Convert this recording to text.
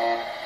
Yeah.